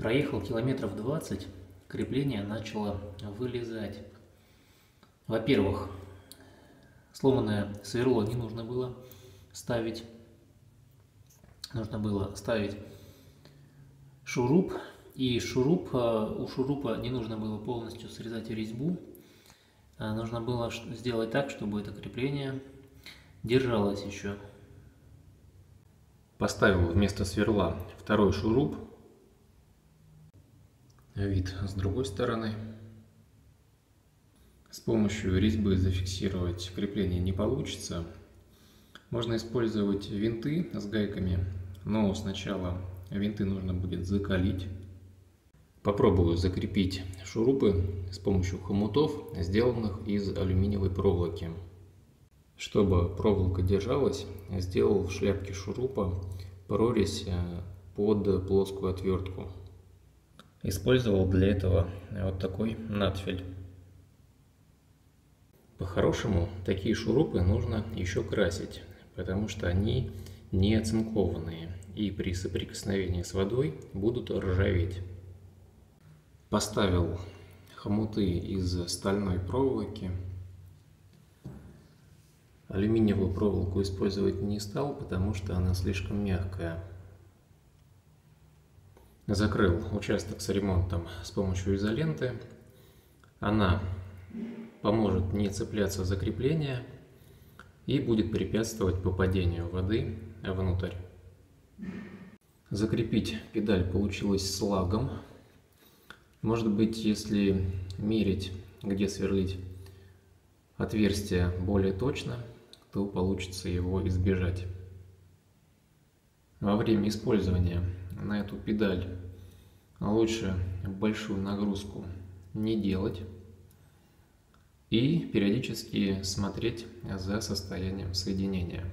Проехал километров 20, крепление начало вылезать. Во-первых, сломанное сверло не нужно было ставить. Нужно было ставить шуруп. И шуруп, э, у шурупа не нужно было полностью срезать резьбу. А нужно было сделать так, чтобы это крепление держалось еще. Поставил вместо сверла второй шуруп. Вид с другой стороны. С помощью резьбы зафиксировать крепление не получится. Можно использовать винты с гайками, но сначала винты нужно будет закалить. Попробую закрепить шурупы с помощью хомутов, сделанных из алюминиевой проволоки. Чтобы проволока держалась, сделал в шляпке шурупа прорезь э, под плоскую отвертку. Использовал для этого вот такой надфиль. По-хорошему, такие шурупы нужно еще красить, потому что они не оцинкованные и при соприкосновении с водой будут ржаветь. Поставил хомуты из стальной проволоки Алюминиевую проволоку использовать не стал, потому что она слишком мягкая. Закрыл участок с ремонтом с помощью изоленты. Она поможет не цепляться за крепление и будет препятствовать попадению воды внутрь. Закрепить педаль получилось с лагом. Может быть, если мерить, где сверлить отверстие более точно, то получится его избежать. Во время использования на эту педаль лучше большую нагрузку не делать и периодически смотреть за состоянием соединения.